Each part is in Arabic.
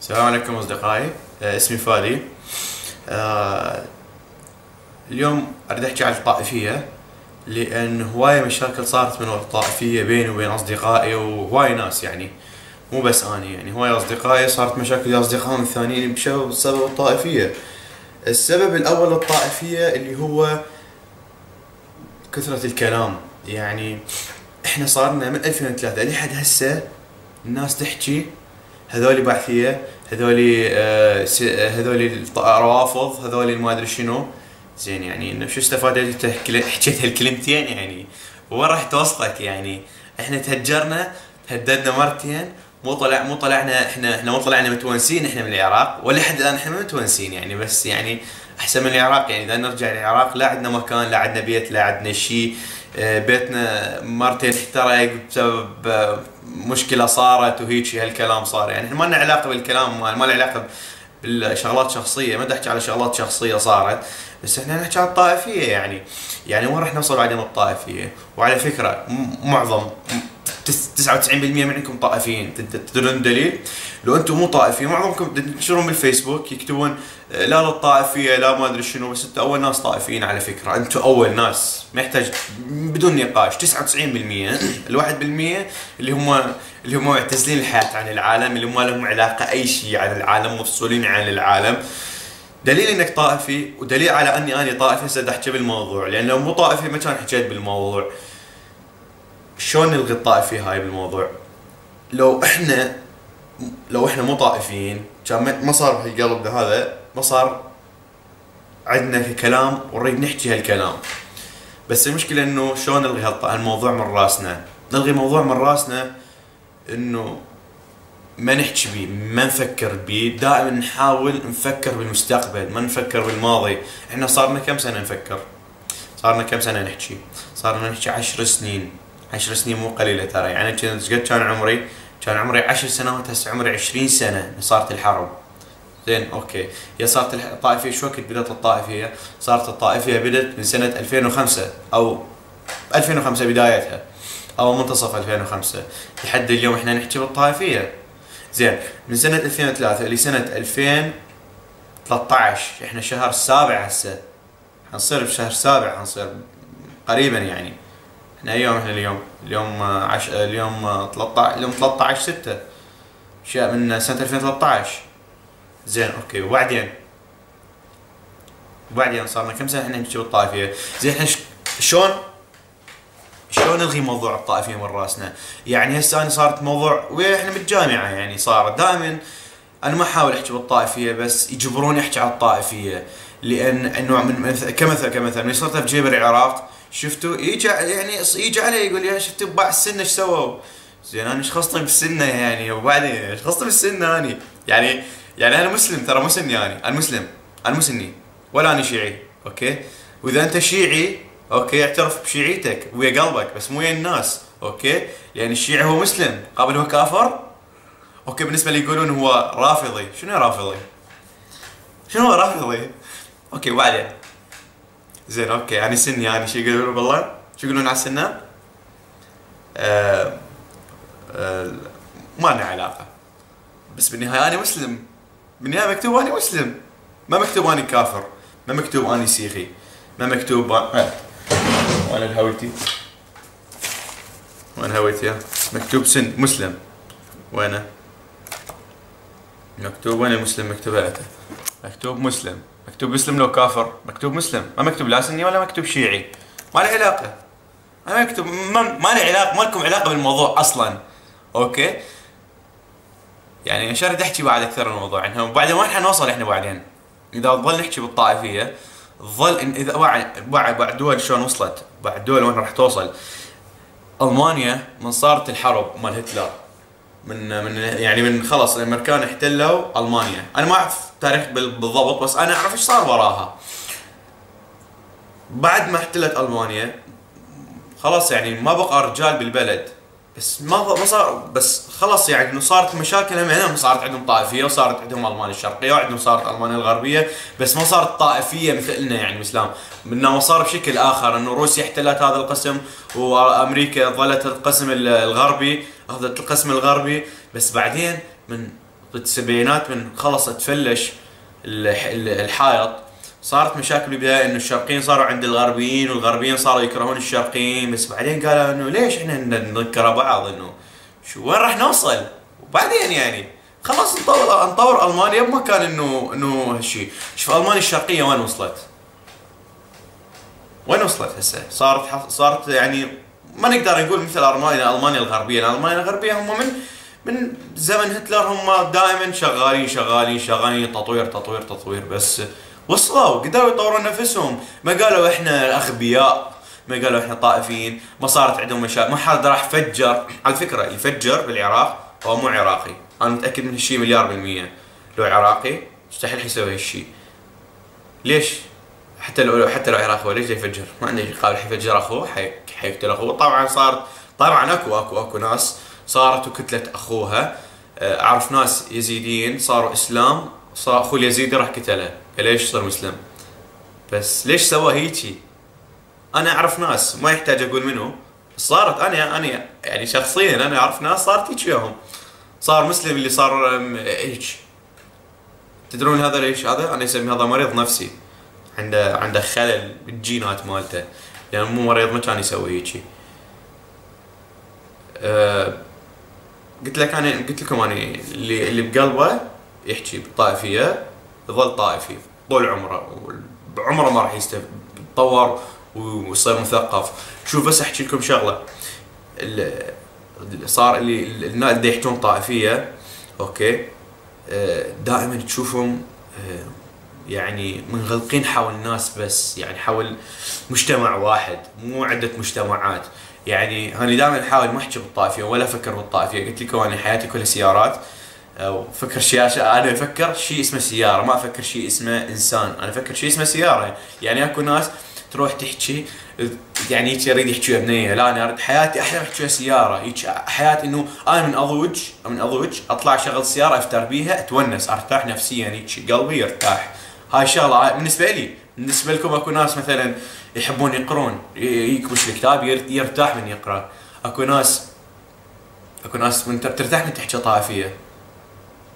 السلام عليكم أصدقائي. آه، اسمي فادي. آه، اليوم أريد أحكي عن الطائفية لأن هواية مشاكل صارت من الطائفية بيني وبين أصدقائي وهواي ناس يعني مو بس أني يعني. هواي أصدقائي صارت مشاكل ويا اصدقائهم الثانيين بسبب الطائفية. السبب الأول للطائفية اللي هو كثرة الكلام. يعني إحنا صارنا من 2003 لحد هسه الناس تحكي هذولي بعثيه هذولي آه هذولي روافض هذولي ما أدري شنو. زين يعني إنه شو استفادت أنت حكيت هالكلمتين يعني. وين راح توصلك يعني؟ إحنا تهجرنا هددنا مرتين. مو طلع مو طلعنا إحنا إحنا مو طلعنا متونسين إحنا من العراق. ولا حد الآن إحنا متونسين يعني بس يعني أحسن من العراق يعني. إذا نرجع للعراق لا عندنا مكان لا عندنا بيت لا عندنا شيء بيتنا مرتين احترق بسبب مشكلة صارت وهيك هالكلام صار. يعني إحنا ما لنا علاقة بالكلام ما له علاقة بالشغلات شخصيه ما احكي على شغلات شخصية صارت بس إحنا نحكي عن الطائفية يعني. يعني وين راح نوصل بعدين الطائفية؟ وعلى فكرة معظم تس- 99% منكم طائفيين. تد- تدرون دليل لو أنتم مو طائفيه معظمكم تنشرون بالفيسبوك يكتبون آه، لا للطائفيه لا ما أدري شنو بس أنتم أول ناس طائفيين على فكرة. أنتم أول ناس. ما يحتاج بدون نقاش 99% الواحد بالمية اللي هم اللي هم معتزلين الحياة عن العالم اللي ما لهم علاقة أي شيء عن العالم مفصولين عن العالم. دليل إنك طائفي ودليل على أني أنا طائفي هسه أحكي بالموضوع. لأن لو مو طائفي ما كان حكيت بالموضوع. شلون نلغي الطائفيه هاي بالموضوع؟ لو إحنا لو إحنا مو طائفيين كان ما- صار هالقلب هذا ما صار عندنا كلام ونريد نحكي هالكلام. بس المشكلة إنه شلون نلغي هالموضوع من راسنا؟ نلغي موضوع من راسنا إنه ما نحكي بيه ما نفكر بيه دائما نحاول نفكر بالمستقبل ما نفكر بالماضي. إحنا صارنا كم سنة نفكر؟ صارنا كم سنة نحكي؟ صارنا نحكي عشر سنين. عشر سنين مو قليلة ترى. يعني كنت قد كان عمري كان عمري عشر سنوات هسه عمري عشرين سنة صارت الحرب. زين أوكي. هي صارت الطائفية شو وقت بدأت الطائفية؟ صارت الطائفية بدأت من سنة 2005 أو 2005 بدايتها أو منتصف 2005 لحد اليوم إحنا نحكي بالطائفية. زين من سنة 2003 لسنة 2013 إحنا شهر السابع هسه. حنصير بشهر سابع حنصير قريبا يعني. إحنا أي يوم إحنا اليوم؟ اليوم عش... اليوم آه، 13 اليوم 13 6 شيء من سنة 2013 زين أوكي وبعدين؟ وبعدين صارنا كم سنة إحنا نحكي بالطائفيه زين إحنا شلون شلون نلغي موضوع الطائفية من رأسنا؟ يعني هسه أنا صارت موضوع وإحنا بالجامعة يعني صارت دائما أنا ما أحاول أحكي بالطائفية بس يجبروني أحكي على الطائفية. لأن انه من مث- كمثل كمثل من صرت في جيبر العراق شفتوا يجي يعني يجي علي يقول يا شفتوا بباع السنة إيش سووا؟ زين أنا إيش خصني بالسنة يعني وبعدين إيش خصني بالسنة اني؟ يعني يعني أنا مسلم ترى مو سني اني أنا مسلم أنا مو سني ولا أنا شيعي okay؟ وإذا أنت شيعي okay اعترف بشيعيتك ويا قلبك بس مو ويا الناس okay؟ لأن الشيعي هو مسلم قابل هو كافر؟ okay بالنسبة لي يقولون هو رافضي شنو رافضي شنو هو رافضي okay وبعدين زين okay. يعني سني يعني شو يقولون بالله؟ شو يقولون على السنة آه آه ما لنا علاقة. بس بالنهاية أنا مسلم. بالنهاية مكتوب اني مسلم. ما مكتوب اني كافر. ما مكتوب اني سيخي ما مكتوب. وين الهويتي. وين هويتي مكتوب سن مسلم. وينه مكتوب وين المسلم مكتوب مكتوب مسلم. مكتوب مسلم لو كافر. مكتوب مسلم. ما مكتوب لا سني ولا مكتوب شيعي. ما له علاقة. ما مكتوب ما, ما له علاقه ما لكم علاقة بالموضوع أصلا. okay؟ يعني إيش اريد احكي بعد أكثر الموضوع يعني بعدين وين حنوصل إحنا بعدين. إذا ظل نحكي بالطائفية ظل إن إذا بعد بعد دول شلون وصلت؟ بعد دول وين راح توصل؟ ألمانيا من صارت الحرب مال هتلر. من من يعني من خلص الامريكان احتلوا ألمانيا. أنا ما أعرف تاريخ بال- بالضبط بس أنا أعرف إيش صار وراها. بعد ما احتلت ألمانيا خلاص يعني ما بقى رجال بالبلد. بس ما ما صار بس خلاص يعني إنه صارت مشاكل هم. هنا صارت عندهم طائفية وصارت عندهم ألمانيا الشرقية وعندهم صارت ألمانيا الغربية بس ما صارت طائفية مثلنا يعني الاسلام انما صار بشكل آخر إنه روسيا احتلت هذا القسم وأمريكا ظلت القسم ال- الغربي. اخذت القسم الغربي. بس بعدين من بالسبعينات من خلص تفلش الحائط صارت مشاكل بالبداية إنه الشرقيين صاروا عند الغربيين والغربيين صاروا يكرهون الشرقيين. بس بعدين قالوا إنه ليش إحنا نذكر بعض إنه شو وين راح نوصل؟ وبعدين يعني خلاص نطور نطور ألمانيا. بمكان انه إنه هالشيء شوف ألمانيا الشرقية وين وصلت؟ وين وصلت هسه؟ صارت صارت يعني ما نقدر نقول مثل المانيا ألمانيا الغربية. ألمانيا الغربية هم من من زمن هتلر. هم دائما شغالين شغالين شغالين. تطوير تطوير تطوير. بس وصلوا قدروا يطورون نفسهم. ما قالوا إحنا اغبياء ما قالوا إحنا طائفيين. ما صارت عندهم مشاكل ما حد راح فجر على فكرة اللي فجر بالعراق هو مو عراقي. أنا متأكد من هالشيء مليار بالمية. لو عراقي مستحيل حيسوي هالشيء ليش؟ حتى لو حتى لو عراقي ليش يفجر. ما عنده قابل حيفجر أخوه حيقتل أخوه. طبعا صار طبعا اكو اكو أكو ناس صارت كتله أخوها. آه، أعرف ناس يزيديين صاروا إسلام. صار أخو اليزيدي راح قتله. قال ليش صار مسلم؟ بس ليش سوى هيجي؟ أنا أعرف ناس ما يحتاج أقول منو. صارت أنا أنا يعني شخصيا أنا أعرف ناس صارت هيك وياهم. صار مسلم اللي صار هيك تدرون هذا ليش؟ هذا أنا اسمي هذا مريض نفسي. عنده عنده خلل بالجينات مالته. لأن مو مريض ما كان يسوي هيك أه قلت لك أنا قلت لكم أنا اللي اللي بقلبه يحكي بالطائفيه يظل طائفي طول عمره بعمره ما راح يتطور ويصير مثقف. شوف بس أحكي لكم شغلة. صار اللي الناس اللي يحكون طائفية أوكي آه، دائما تشوفهم آه، يعني منغلقين حول الناس بس يعني حول مجتمع واحد مو عدة مجتمعات. يعني أنا دائما احاول ما أحكي بالطائفية ولا أفكر بالطائفية. قلت لكم أنا حياتي كلها سيارات. فكر شيء أنا أفكر شيء اسمه سيارة ما أفكر شيء اسمه إنسان. أنا أفكر شيء اسمه سيارة. يعني أكو ناس تروح تحكي يعني هيك يريد يحكي بنيه لا أنا أريد حياتي احلم احكي سيارة. هيك حياتي إنه أنا من أضوج من أضوج أطلع اشغل سيارة أفتر بيها أتونس أرتاح نفسيا. هيك قلبي يرتاح. هاي الشغله بالنسبة لي بالنسبة لكم أكو ناس مثلا يحبون يقرون يكبش الكتاب يرتاح من يقرأ. أكو ناس أكو ناس من ترتاح من تحكي طائفية.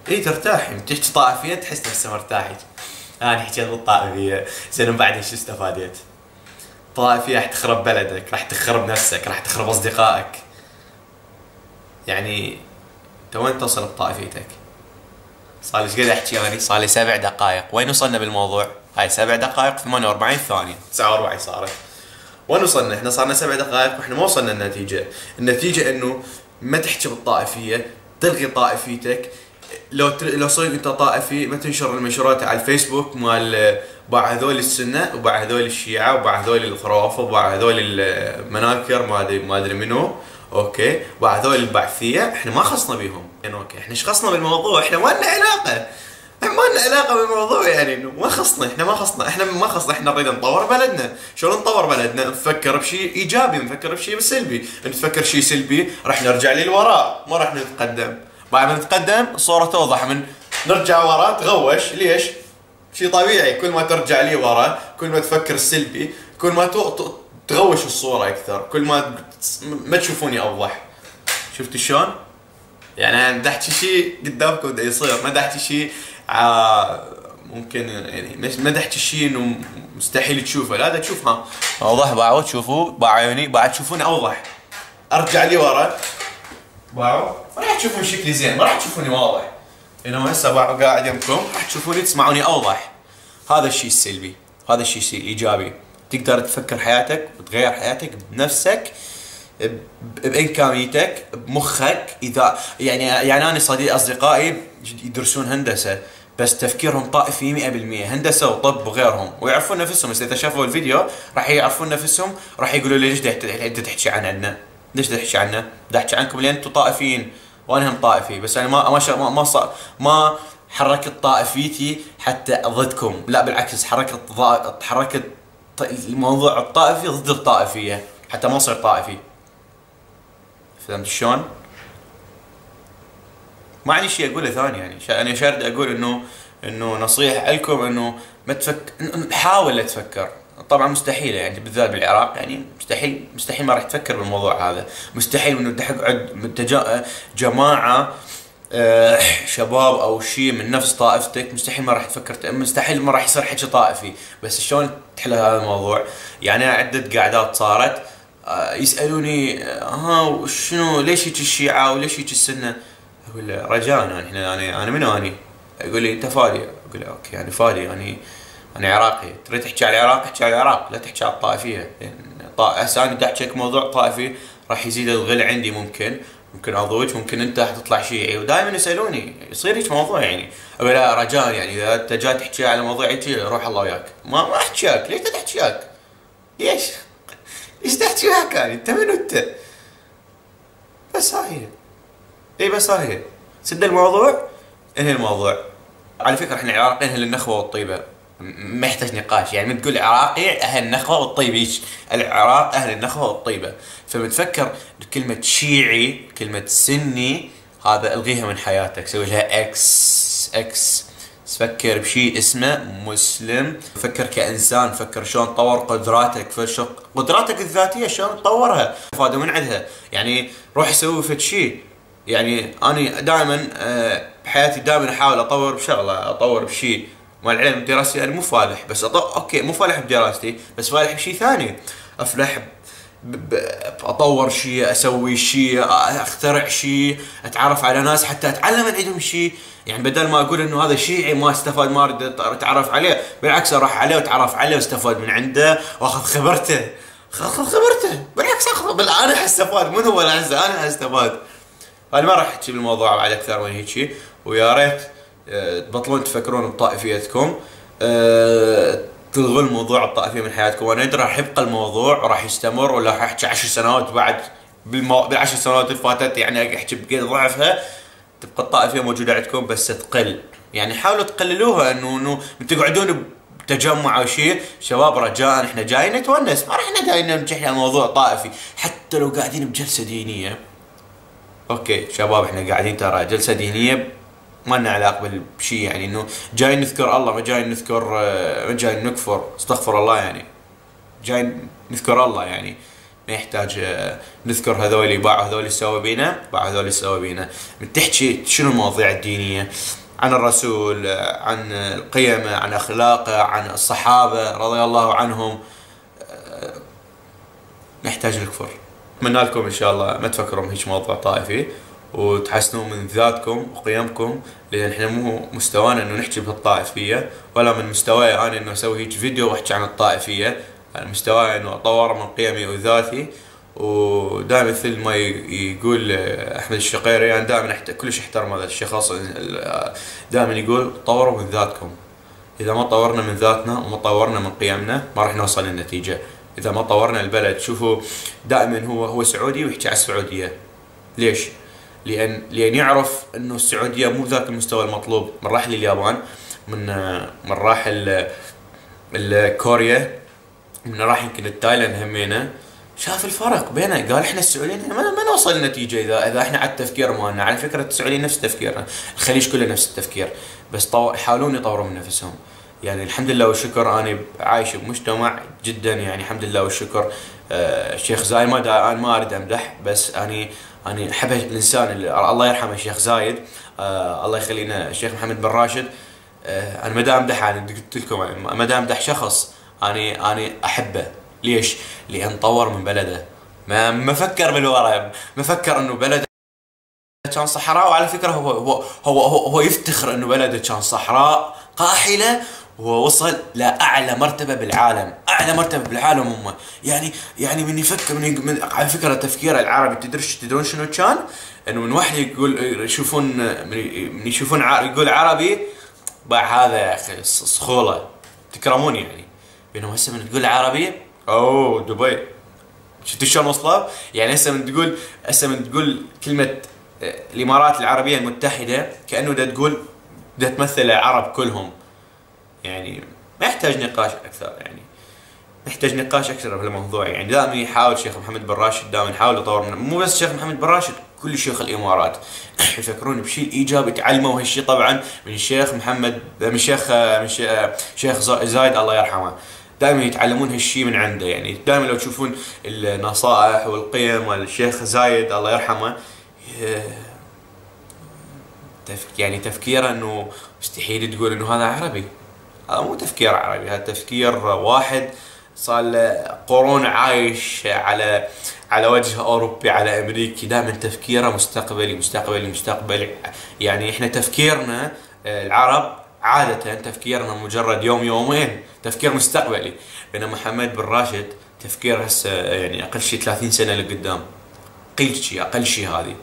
إي ترتاح. من تحكي طائفية تحس نفسك مرتاح أنا حكيت بالطائفيه زين بعدين شو استفاديت؟ طائفية راح تخرب بلدك راح تخرب نفسك راح تخرب أصدقائك. يعني انت وين توصل بطائفيتك؟ صار لي قد أحكي يعني صار لي سبع دقائق. وين وصلنا بالموضوع؟ هاي سبع دقائق 48 ثانية. 49 صارت. وين وصلنا؟ إحنا صارنا سبع دقائق وإحنا ما وصلنا النتيجة، النتيجة إنه ما تحكي بالطائفية، تلغي طائفيتك، لو تر... لو صرت أنت طائفي ما تنشر المنشورات على الفيسبوك مال باع هذول السنة وباع هذول الشيعة وباع هذول الخرافة وباع هذول المناكر ما أدري ما أدري منو. okay. باع هذول البعثية إحنا ما خصنا بيهم. يعني okay إحنا إيش خصنا بالموضوع إحنا ما لنا علاقة. ما لنا علاقة بالموضوع يعني ما خصنا إحنا ما خصنا إحنا ما خصنا إحنا نريد نطور بلدنا. شلون نطور بلدنا؟ نفكر بشيء إيجابي نفكر بشيء سلبي نفكر شيء سلبي راح نرجع للوراء ما راح نتقدم. بعد ما نتقدم الصورة توضح من نرجع ورا تغوش. ليش؟ شيء طبيعي. كل ما ترجع لي ورا كل ما تفكر سلبي كل ما تغوش الصورة أكثر كل ما ما تشوفوني أوضح. شفتوا شلون؟ يعني أنا احكي شيء قدامكم بده يصير. ما احكي شيء ممكن يعني ما احكي شيء إنه مستحيل تشوفه. لا تشوفها أوضح بعد تشوفوا. بعيوني بعد تشوفوني أوضح. أرجع لي ورا. باعوا. راح تشوفون شكلي زين ما راح تشوفوني واضح. انما هسه باعوا قاعد يمكم. راح تشوفوني تسمعوني أوضح. هذا الشيء السلبي. هذا الشيء الايجابي تقدر تفكر حياتك وتغير حياتك بنفسك. بامكانيتك بمخك إذا يعني يعني أنا صديق أصدقائي يدرسون هندسة بس تفكيرهم طائفي 100% هندسة وطب وغيرهم ويعرفون نفسهم. بس إذا شافوا الفيديو راح يعرفون نفسهم راح يقولوا لي ليش انت تحكي عن عندنا ليش تحكي عنه؟ بدي أحكي عنكم لأن أنتم طائفيين وأنا هم طائفي. بس أنا ما ما ما, ما حركت طائفيتي حتى ضدكم. لا بالعكس حركت حركت الموضوع الطائفي ضد الطائفية حتى ما اصير طائفي. فهمت شلون؟ ما عندي شيء أقوله ثاني يعني. أنا شارد أقول انه إنه نصيحة لكم إنه ما تفكر حاول لا تفكر. طبعا مستحيلة يعني بالذات بالعراق يعني مستحيل مستحيل ما راح تفكر بالموضوع هذا. مستحيل إنه تقعد جماعة آه، شباب أو شيء من نفس طائفتك مستحيل ما راح تفكر مستحيل ما راح يصير حكي طائفي. بس شلون تحل هذا الموضوع؟ يعني عده قعدات صارت. يسألوني ها شنو ليش هيك الشيعة وليش هيك السنة؟ أقول له رجاء أنا إحنا أنا أنا منو أني؟ يقول لي أنت فادي أقول له أوكي يعني فادي يعني أنا عراقي. تريد تحكي على العراق؟ احكي على العراق لا تحكي على الطائفية. يعني هسه أنا احكي لك موضوع طائفي راح يزيد الغل عندي ممكن ممكن أضوج ممكن أنت حتطلع شيعي ودائما يسألوني يصير هيك موضوع يعني. أقول لا رجاء يعني إذا أنت جاي تحكي على موضوع هيك روح الله وياك. ما ما احكيك ليش تحكيك؟ ليش؟ تحكي وياك يعني انت. منو انت؟ بس هاي إي بس هاي سد الموضوع؟ انهي الموضوع. على فكرة إحنا العراقيين أهل النخوة والطيبة. ما يحتاج نقاش. يعني من تقول عراقي أهل النخوة والطيبة العراق أهل النخوة والطيبة. فمتفكر كلمه شيعي كلمة سني هذا ألغيها من حياتك. سوي لها X X فكر بشيء اسمه مسلم. فكر كإنسان فكر شلون تطور قدراتك قدراتك الذاتية شلون تطورها. فاده من عندها. يعني روح سوي فد شيء يعني أنا دائما آه، بحياتي دائما أحاول أطور بشغلة أطور بشيء مال العلم الدراسي أنا مو فالح بس أطو... أوكي مو فالح بدراستي بس فالح بشيء ثاني. أفلح. أطور شيء أسوي شيء أخترع شيء أتعرف على ناس حتى أتعلم عندهم شيء يعني بدل ما أقول إنه هذا شيعي ما استفاد ما أريد أتعرف عليه بالعكس أروح عليه وأتعرف عليه واستفاد من عنده وأخذ خبرته. أخذ خبرته. بالعكس أخذ بل أنا حستفاد من هو أنا حستفاد أنا ما راح أحكي بالموضوع بعد أكثر من هيك ويا ريت آه، تبطلون تفكرون بطائفيتكم. أه تلغوا الموضوع الطائفيه من حياتكم. وأنا أدري راح يبقى الموضوع وراح يستمر ولا راح أحكي عشر سنوات بعد بالمو... بالعشر سنوات اللي فاتت يعني أحكي بقد ضعفها تبقى الطائفيه موجودة عندكم بس تقل. يعني حاولوا تقللوها انه إنه تقعدون بتجمع أو شيء. شباب رجاء إحنا جايين نتونس. ما إحنا جايين ننجح على موضوع طائفي. حتى لو قاعدين بجلسة دينية. أوكي شباب إحنا قاعدين ترى جلسة دينية ما لنا علاقة بشيء يعني إنه جاي نذكر الله ما جاي نذكر آه، ما جاي نكفر استغفر الله يعني. جاي نذكر الله يعني. ما يحتاج آه، نذكر هذول باعوا هذول سووا بينا باعوا هذول سووا بينا. تحكي شنو المواضيع الدينية؟ عن الرسول آه، عن القيم عن أخلاقه عن الصحابة رضي الله عنهم. نحتاج الكفر اتمنى لكم إن شاء الله ما تفكروا بهيك موضوع طائفي. وتحسنون من ذاتكم وقيمكم لأن إحنا مو مستوانا إنه نحكي بهالطائفية ولا من مستواي أنا إنه أسوي هيك فيديو وأحكي عن الطائفية. مستواي إنه أطور من قيمي وذاتي. ودائما مثل ما يقول أحمد الشقيري يعني دائما كلش أحترم هذا الشخص. دائما يقول طوروا من ذاتكم. إذا ما طورنا من ذاتنا وما طورنا من قيمنا ما راح نوصل للنتيجة. إذا ما طورنا البلد شوفوا دائما هو هو سعودي ويحكي على السعودية. ليش؟ لأن لأن يعرف إنه السعودية مو ذاك المستوى المطلوب. من راحل اليابان من من راحل كوريا من راح يمكن التايلاند همينه شاف الفرق بينه. قال إحنا السعوديين ما, ما نوصل لنتيجة اذا إذا إحنا على التفكير مالنا. على فكرة السعوديين نفس تفكيرنا. الخليج كله نفس التفكير. بس طو... يحاولون يطورون من نفسهم. يعني الحمد لله والشكر. أنا عايش بمجتمع جدا يعني الحمد لله والشكر. آه زايد ما أنا ما أريد أمدح بس اني اني أحب الإنسان اللي الله يرحمه الشيخ زايد آه الله يخلينا الشيخ محمد بن راشد. آه أنا ما دام امدح أنا قلت لكم ما دام امدح شخص اني أني أحبه. ليش؟ لأن طور من بلده. ما ما فكر بالورا ما فكر إنه بلده كان صحراء وعلى فكرة هو هو هو هو, هو يفتخر إنه بلده كان صحراء قاحلة ووصل لأعلى مرتبة بالعالم أعلى مرتبة بالعالم هم. يعني يعني من يفكر من, من على فكرة تفكير العربي تدري تدرون شنو كان؟ إنه من واحد يقول يشوفون من يشوفون يقول عربي باع هذا يا أخي صخولة. تكرمون يعني. بينما هسه من تقول عربي أوه دبي. شفتوا شلون وصلوا؟ يعني هسه من تقول هسه من تقول كلمة الإمارات العربية المتحدة كأنه دا تقول دا تمثل العرب كلهم. يعني ما يحتاج نقاش أكثر يعني. نحتاج نقاش أكثر في الموضوع يعني. دائما يحاول الشيخ محمد بن راشد دائما يحاول يطور من مو بس الشيخ محمد بن راشد كل شيوخ الإمارات. يفكرون بشيء إيجابي يتعلموا هالشيء طبعا من الشيخ محمد من الشيخ من الشيخ زايد الله يرحمه. دائما يتعلمون هالشيء من عنده يعني. دائما لو تشوفون النصائح والقيم والشيخ زايد الله يرحمه يعني تفكيره إنه مستحيل تقول إنه هذا عربي. هذا مو تفكير عربي هذا تفكير واحد صار له قرون عايش على على وجه أوروبي على أمريكي. دائما تفكيره مستقبلي مستقبلي مستقبلي. يعني إحنا تفكيرنا آه، العرب عادة تفكيرنا مجرد يوم يومين. تفكير مستقبلي. بينما محمد بن راشد تفكير هسه يعني أقل شيء 30 سنة لقدام. قيل شيء أقل شيء هذه.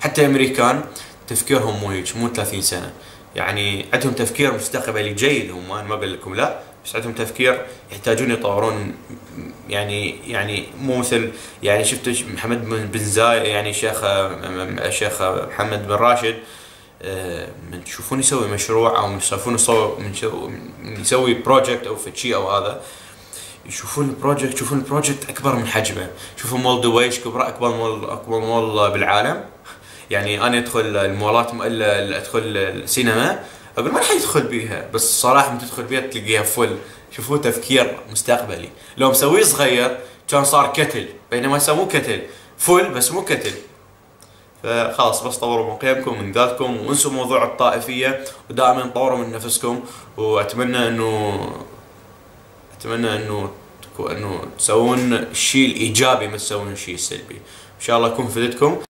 حتى الامريكان تفكيرهم مو هيك مو 30 سنة. يعني عندهم تفكير مستقبلي جيد هم أنا ما أقول لكم لا بس عندهم تفكير يحتاجون يطورون يعني يعني مو مثل يعني شفت محمد بن زايد يعني شيخ شيخ محمد بن راشد آه، من تشوفون يسوي مشروع أو من يشوفون من يسوي project أو شيء أو هذا يشوفون ال project يشوفون ال project أكبر من حجمه. يشوفون مول دويش كبره أكبر مول أكبر مول بالعالم. يعني أنا أدخل المولات أدخل السينما أقول ما راح يدخل بيها؟ بس صراحة من تدخل بيها تلاقيها full شوفوا تفكير مستقبلي. لو مسويه صغير كان صار كتل بينما هسه كتل. full بس مو كتل. فخلاص بس طوروا من قيمكم من ذاتكم وانسوا موضوع الطائفية ودائما طوروا من نفسكم. وأتمنى إنه أتمنى إنه إنه تسوون الشيء الايجابي ما تسوون الشيء السلبي إن شاء الله اكون فدتكم